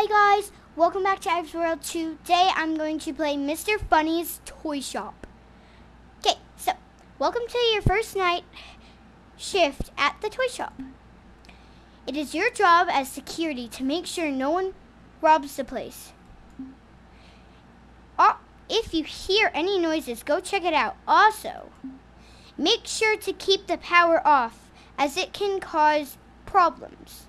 Hi guys, welcome back to Ivy's World. Today I'm going to play Mr. Funny's Toy Shop. Okay, so welcome to your first night shift at the toy shop. It is your job as security to make sure no one robs the place. Uh, if you hear any noises, go check it out. Also, make sure to keep the power off as it can cause problems.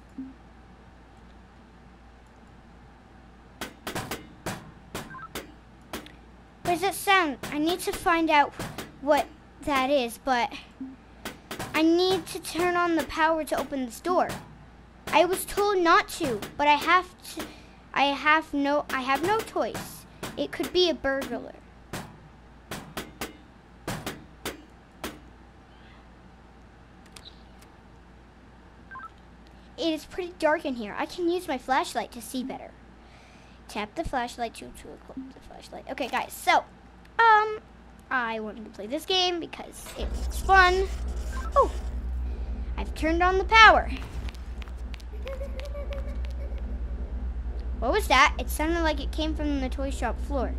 What does that sound? I need to find out what that is, but I need to turn on the power to open this door. I was told not to, but I have to I have no I have no choice. It could be a burglar. It is pretty dark in here. I can use my flashlight to see better. Tap the flashlight to, to equip the flashlight. Okay, guys, so, um, I wanted to play this game because it looks fun. Oh, I've turned on the power. What was that? It sounded like it came from the toy shop floor.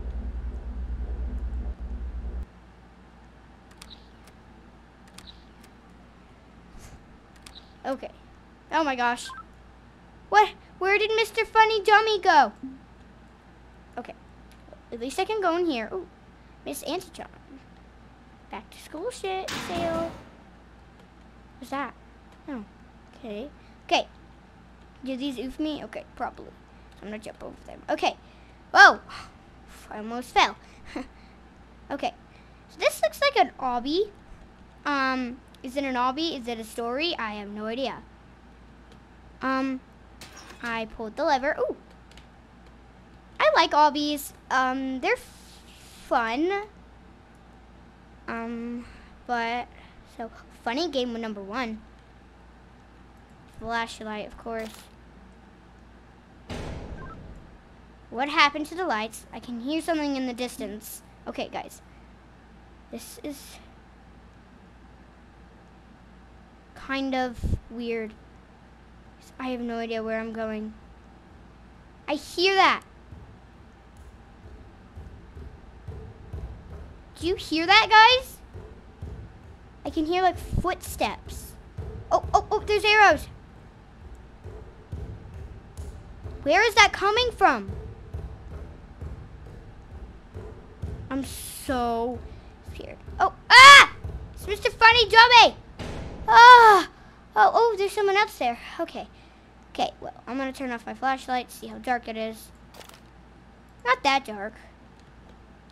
Okay. Oh my gosh. What? Where did Mr. Funny Dummy go? At least I can go in here. Oh, Miss Auntie Back to school shit sale. What's that? Oh, okay. Okay. Do these oof me? Okay, probably. I'm gonna jump over them. Okay. Whoa! I almost fell. okay. So this looks like an obby. Um, is it an obby? Is it a story? I have no idea. Um, I pulled the lever. Ooh. Like obbies. Um, they're fun. Um, but, so, funny game number one. Flashlight, of course. What happened to the lights? I can hear something in the distance. Okay, guys. This is kind of weird. I have no idea where I'm going. I hear that. Do you hear that, guys? I can hear like footsteps. Oh, oh, oh, there's arrows. Where is that coming from? I'm so scared. Oh, ah! It's Mr. Funny Dummy! Ah! Oh, oh, there's someone else there. Okay. Okay, well, I'm to turn off my flashlight, see how dark it is. Not that dark.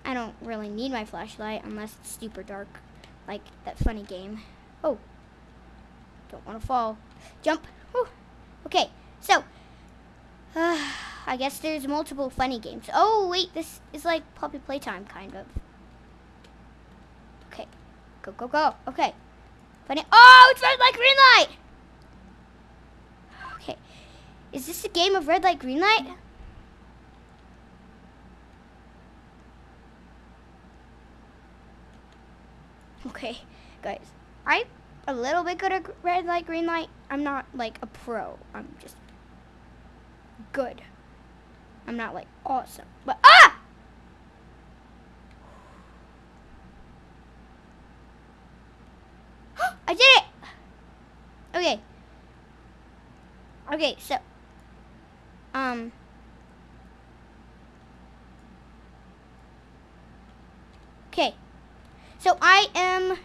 I don't really need my flashlight unless it's super dark, like that funny game. Oh, don't want to fall. Jump. Whew. Okay, so, uh, I guess there's multiple funny games. Oh, wait, this is like Poppy Playtime, kind of. Okay, go, go, go. Okay, funny. Oh, it's red light, green light. Okay, is this a game of red light, green light? Okay, guys, I'm a little bit good at red light, green light. I'm not like a pro. I'm just good. I'm not like awesome, but ah! I did it! Okay. Okay, so, um, okay. So I am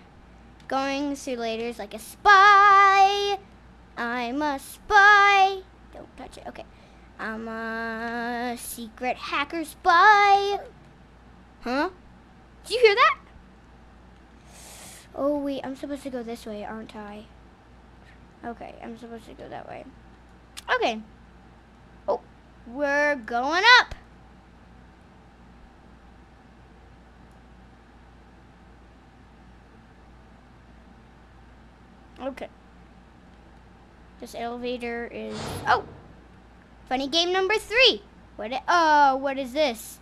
going through laters like a spy. I'm a spy. Don't touch it. Okay. I'm a secret hacker spy. Huh? Did you hear that? Oh, wait. I'm supposed to go this way, aren't I? Okay. I'm supposed to go that way. Okay. Oh, we're going up. Okay. This elevator is... Oh! Funny game number three. What? Oh, what is this?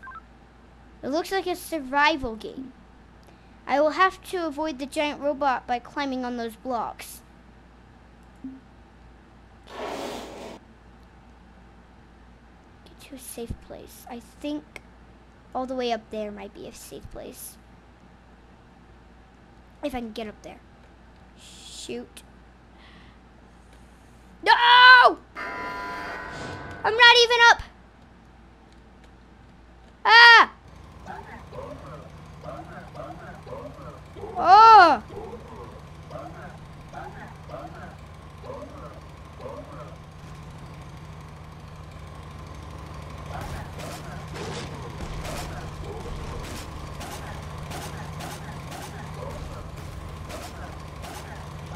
It looks like a survival game. I will have to avoid the giant robot by climbing on those blocks. Get to to a safe place. I think all the way up there might be a safe place. If I can get up there. Shoot. No! I'm not even up. Ah! Oh!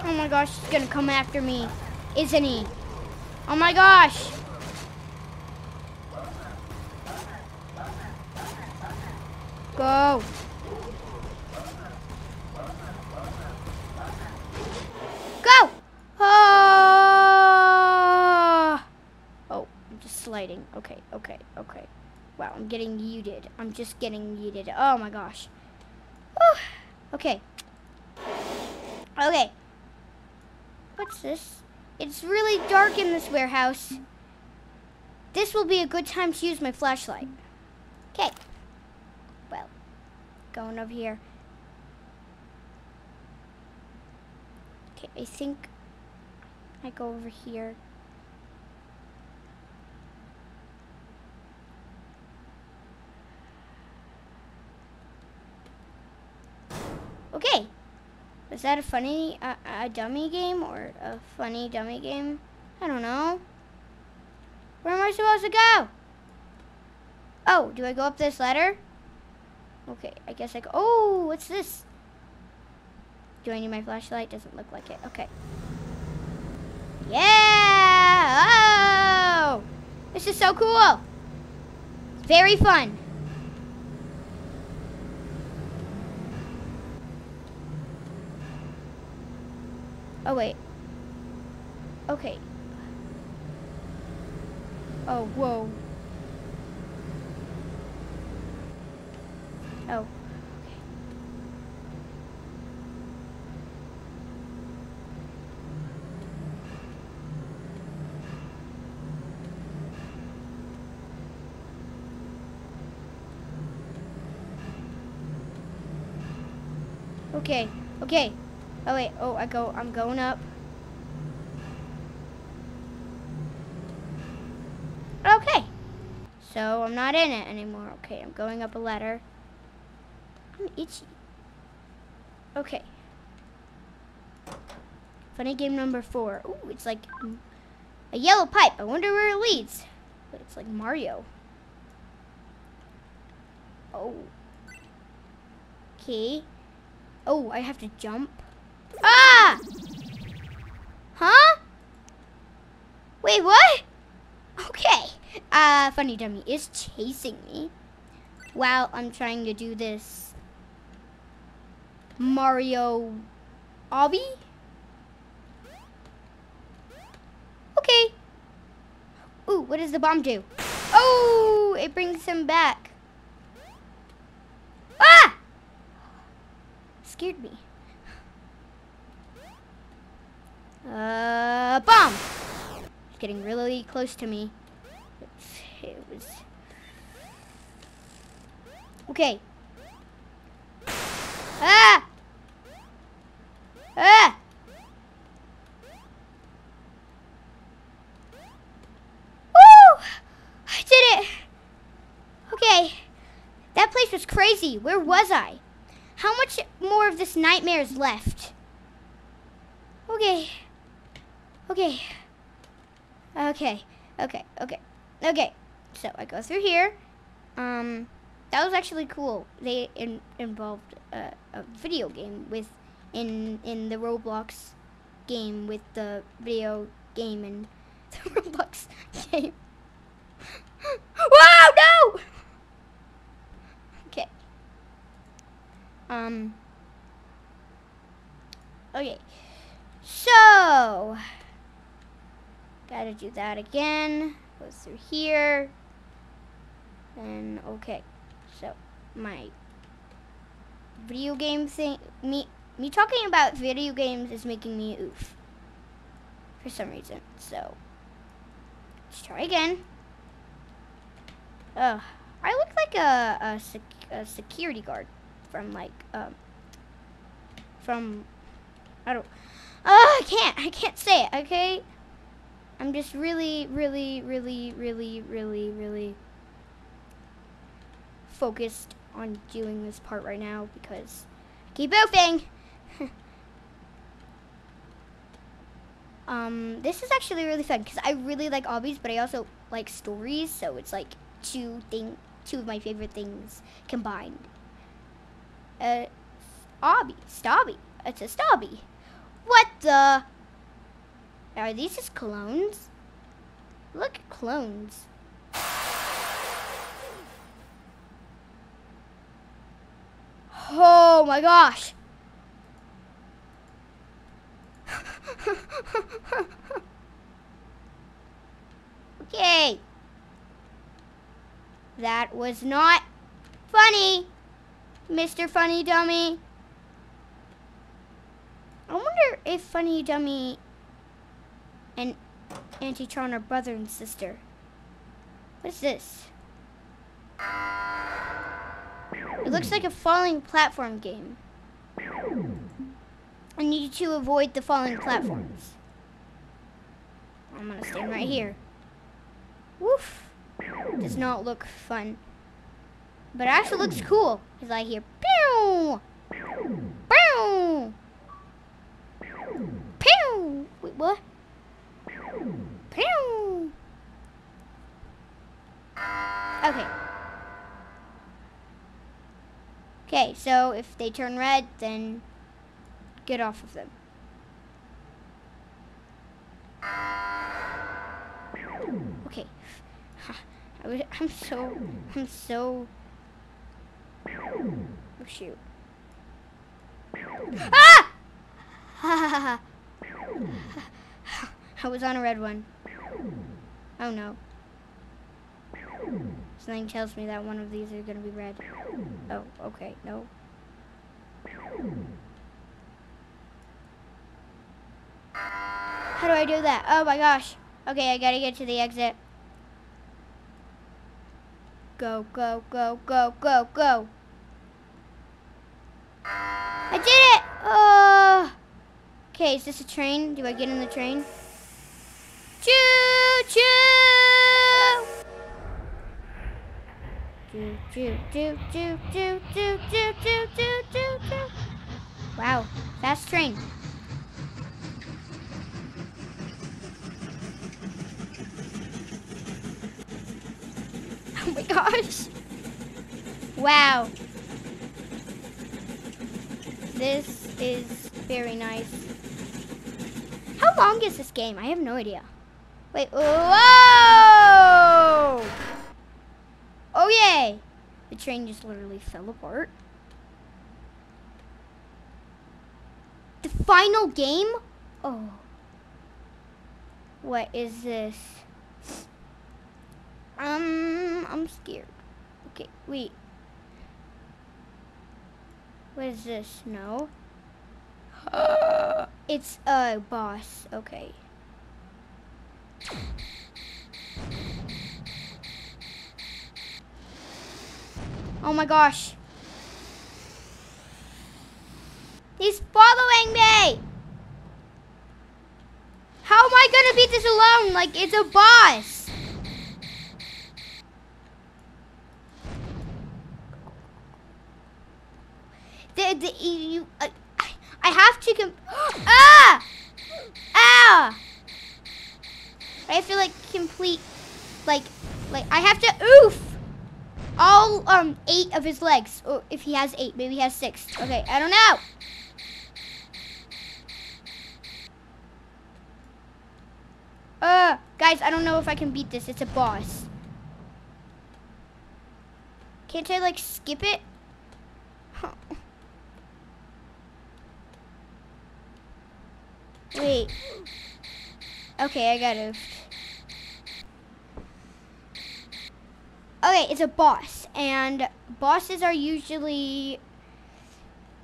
Oh my gosh, he's gonna come after me, isn't he? Oh my gosh! Go! Go! Ah! Oh, I'm just sliding. Okay, okay, okay. Wow, I'm getting yeeted. I'm just getting yeeted. Oh my gosh. Whew. Okay. Okay. What's this? It's in this warehouse. This will be a good time to use my flashlight. Okay. Well, going over here. Okay, I think I go over here. Okay. Was that a funny, uh, a dummy game or a funny dummy game? I don't know. Where am I supposed to go? Oh, do I go up this ladder? Okay, I guess I go. Oh, what's this? Do I need my flashlight? Doesn't look like it. Okay. Yeah! Oh! This is so cool. Very fun. Oh, wait. Okay. Oh, whoa. Oh. Okay. Okay, okay. Oh wait, oh I go I'm going up. Okay. So I'm not in it anymore. Okay, I'm going up a ladder. I'm itchy. Okay. Funny game number four. Ooh, it's like a yellow pipe. I wonder where it leads. But it's like Mario. Oh. Okay. Oh, I have to jump. Ah! Huh? Wait, what? Okay. Uh, Funny Dummy is chasing me while I'm trying to do this Mario obby. Okay. Ooh, what does the bomb do? Oh, it brings him back. Ah! Scared me. Uh, bomb! It's getting really close to me. Okay. Ah! Ah! Woo! I did it! Okay. That place was crazy. Where was I? How much more of this nightmare is left? Okay. Okay. Okay. Okay. Okay. Okay. So I go through here. Um, that was actually cool. They in, involved a, a video game with in in the Roblox game with the video game and the Roblox game. wow! No. Okay. Um. Okay. So, gotta do that again. Go through here. And okay, so my video game thing, me, me talking about video games is making me oof for some reason. So, let's try again. Uh, I look like a, a, sec a security guard from like um, from I don't. Oh, I can't. I can't say it. Okay. I'm just really, really, really, really, really, really focused on doing this part right now because I keep moving. um, this is actually really fun because I really like obbies, but I also like stories. So it's like two thing, two of my favorite things combined. Uh, obby, stabby. It's a stabby. What the? Are these just clones? Look clones. Oh my gosh. okay. That was not funny, Mr. Funny Dummy. I wonder if Funny Dummy and Auntie Antitron are brother and sister. What's this? It looks like a falling platform game. I need to avoid the falling platforms. I'm gonna stand right here. Woof. Does not look fun. But actually looks cool. Because I hear pew! Pew! Pew! Wait, what? Pew! Okay. Okay, so if they turn red, then get off of them. Okay. I am so, I'm so, oh shoot. Ah! I was on a red one. Oh no. Something tells me that one of these are going to be red. Oh, okay, no. How do I do that? Oh my gosh. Okay, I gotta get to the exit. Go, go, go, go, go, go. I did it! Oh. Okay, is this a train? Do I get in the train? Choo choo! Choo choo choo choo choo choo choo choo choo choo. Wow, fast train. Oh my gosh. Wow. This is very nice. How long is this game? I have no idea. Wait, whoa! Oh yay! The train just literally fell apart. The final game? Oh. What is this? Um, I'm scared. Okay, wait. What is this? No. it's a boss. Okay. Oh my gosh. He's following me! How am I gonna beat this alone? Like, it's a boss! The, the, you, uh, I have to com- Ah! Ah! I have to, like complete, like, like, I have to oof! All, um, eight of his legs. Or if he has eight, maybe he has six. Okay, I don't know. Uh, guys, I don't know if I can beat this. It's a boss. Can't I, like, skip it? Wait. Okay, I got Okay, it's a boss, and bosses are usually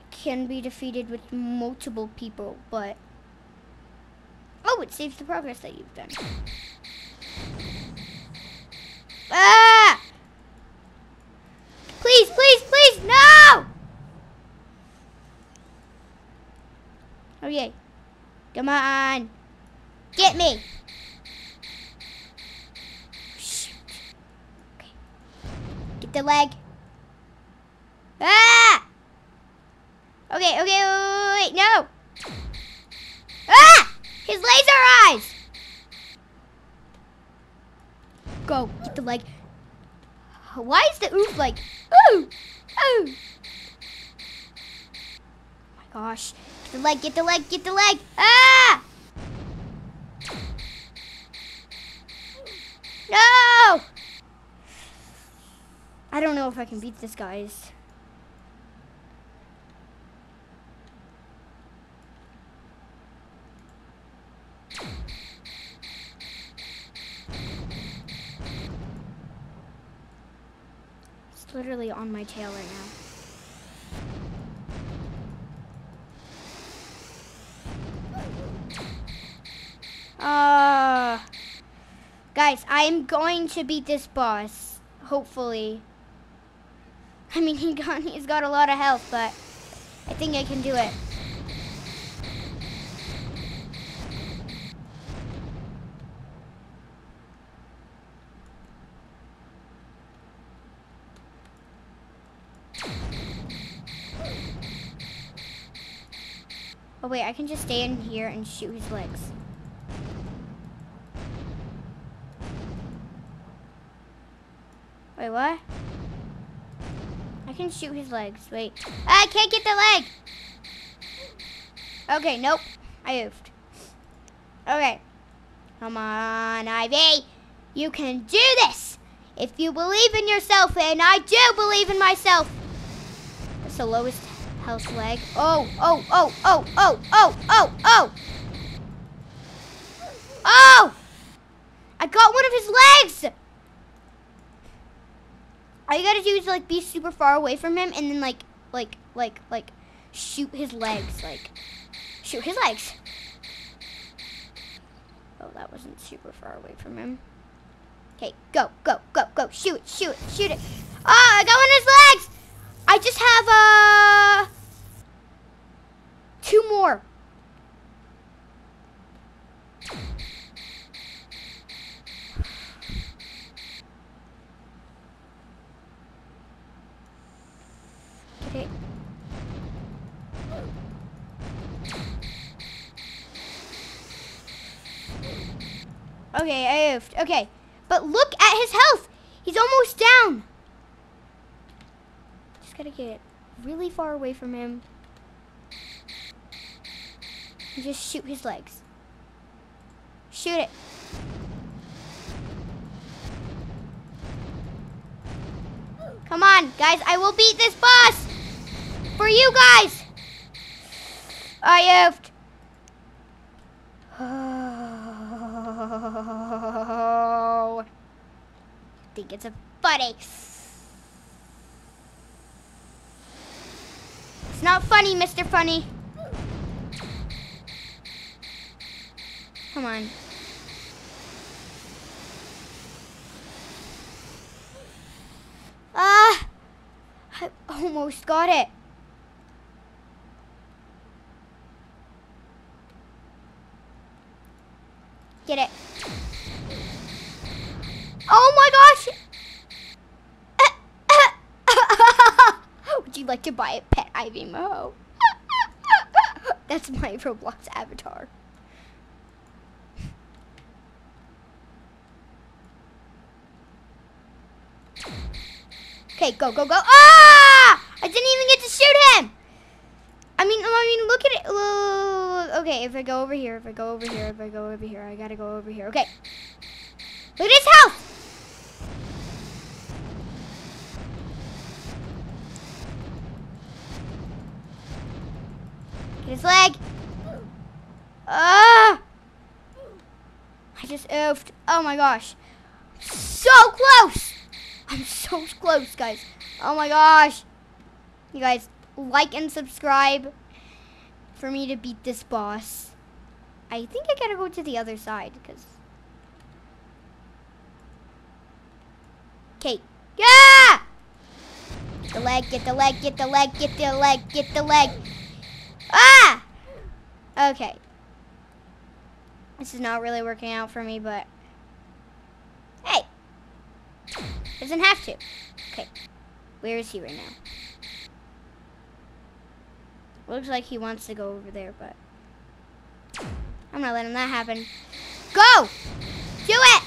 can be defeated with multiple people, but oh, it saves the progress that you've done. Ah! Please, please, please, no! Okay, come on, get me. The leg. Ah! Okay, okay, wait, wait, wait, no. Ah! His laser eyes! Go, get the leg. Why is the oof like, ooh, ooh? Oh my gosh. Get the leg, get the leg, get the leg. Ah! No! I don't know if I can beat this, guys. It's literally on my tail right now. Uh, guys, I am going to beat this boss. Hopefully. I mean, he got, he's got a lot of health, but I think I can do it. Oh wait, I can just stay in here and shoot his legs. Wait, what? Shoot his legs. Wait. Ah, I can't get the leg! Okay, nope. I oofed. Okay. Come on, Ivy. You can do this! If you believe in yourself, and I do believe in myself. That's the lowest health leg. Oh, oh, oh, oh, oh, oh, oh, oh! Oh! I got one of his legs! All you gotta do is like be super far away from him and then like, like, like, like, shoot his legs. Like, shoot his legs. Oh, that wasn't super far away from him. Okay, go, go, go, go. Shoot shoot shoot it. Oh, I got one of his legs! I just have, uh, two more. Okay. Okay, I oofed. Okay. But look at his health. He's almost down. Just gotta get really far away from him. And just shoot his legs. Shoot it. Come on, guys. I will beat this boss. For you guys. I oofed. Think it's a funny. It's not funny, Mr. Funny. Come on. Ah! I almost got it. Get it. Oh my gosh! Would you like to buy a pet Ivy Mo? That's my Roblox avatar. Okay, go, go, go. Ah! I didn't even get to shoot him! I mean, I mean, look at it. okay, if I go over here, if I go over here, if I go over here, I gotta go over here. Okay. Look at his house. Leg. Ah! I just oofed. Oh my gosh. So close. I'm so close, guys. Oh my gosh. You guys, like and subscribe for me to beat this boss. I think I gotta go to the other side because. Okay. Yeah! Get the leg, get the leg, get the leg, get the leg, get the leg. Ah! Okay. This is not really working out for me, but hey, doesn't have to. Okay, where is he right now? Looks like he wants to go over there, but I'm not letting that happen. Go! Do it!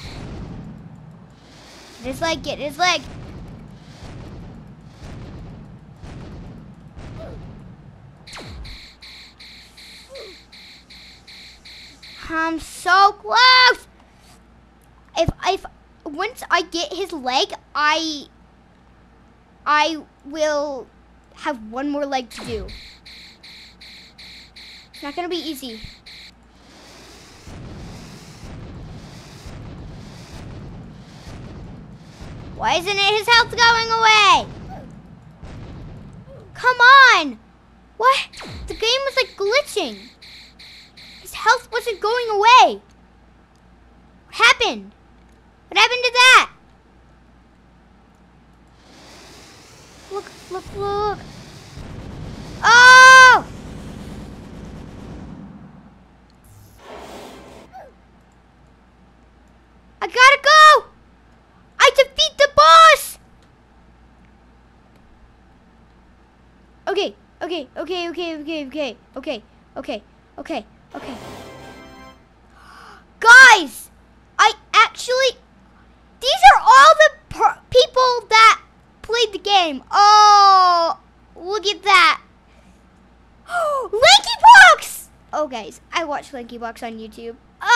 His leg, get his leg. I'm so close. If if once I get his leg, I I will have one more leg to do. It's not gonna be easy. Why isn't it his health going away? Come on! What? The game was like glitching health wasn't going away. What happened? What happened to that? Look, look, look. Oh! I gotta go! I defeat the boss! Okay, okay, okay, okay, okay, okay, okay, okay, okay. Okay. Game. Oh, look at that. LankyBox! Oh, guys, I watch LankyBox on YouTube. Uh,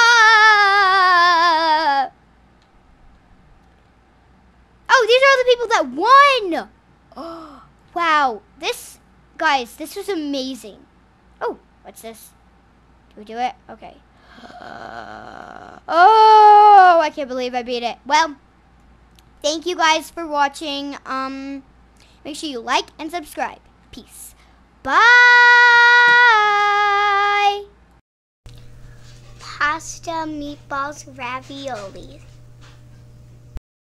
oh, these are the people that won. Oh, wow, this, guys, this was amazing. Oh, what's this? Do we do it? Okay. Uh, oh, I can't believe I beat it. Well, thank you guys for watching. Um, make sure you like and subscribe. Peace. Bye. Pasta, meatballs, ravioli.